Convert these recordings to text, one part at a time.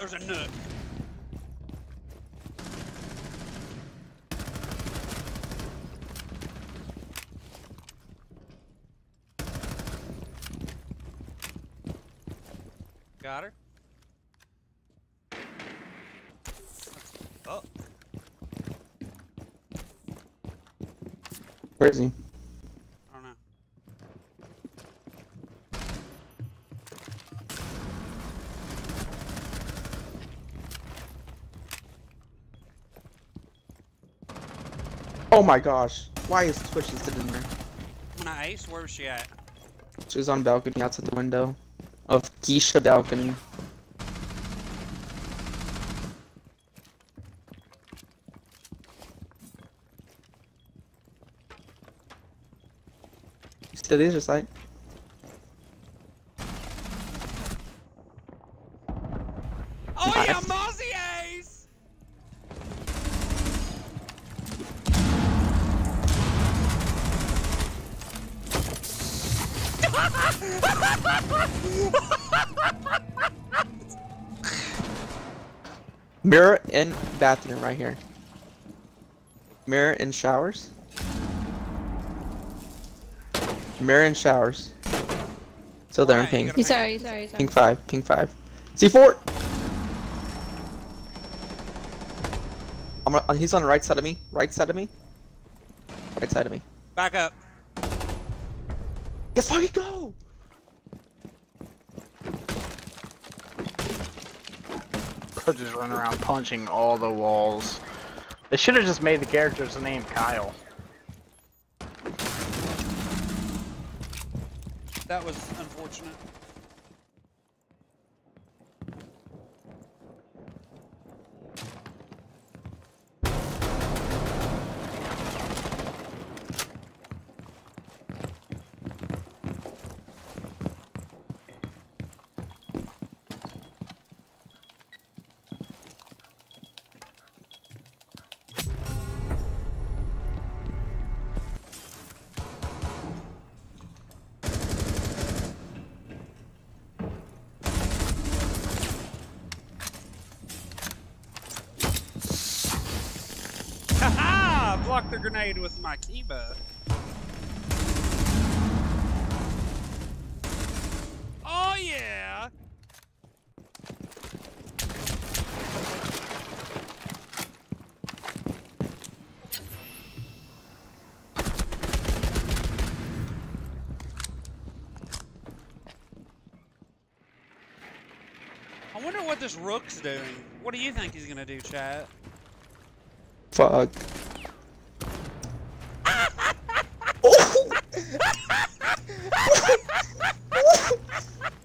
there's a nook. Got her. Oh, Where is he? Oh my gosh. Why is Twitchy sitting there? Ace, where was she at? She was on balcony outside the window of Geisha balcony. Still is just like Oh Nice. yeah, Mozzie mirror in bathroom right here. Mirror in showers. Mirror in showers. Still there in Alright, ping. gotta He's sorry, he's sorry, he's sorry. Ping five. Ping five. C4. I'm on, he's on the right side of me. Right side of me. Right side of me. Back up. Let's fucking go! Just run around punching all the walls. They should have just made the character's name Kyle. That was unfortunate. Haha! Blocked the grenade with my Kiba. Oh yeah! I wonder what this rook's doing. What do you think he's gonna do, chat? Fuck. Oh.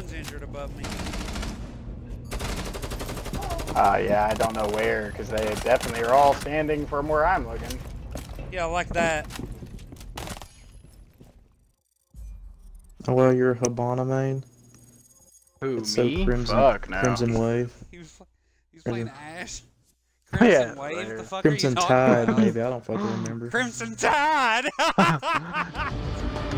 One's injured above me. Uh, yeah, I don't know where, because they definitely are all standing from where I'm looking. Yeah, like that. Oh well, you're a Hibana main. Who, It's so crimson. Fuck, no. Crimson Wave. He was he was playing Crimson- Ash. Yeah, Crimson Wave. later. The fuck Crimson are you Tide, maybe. I don't fucking remember. Crimson Tide.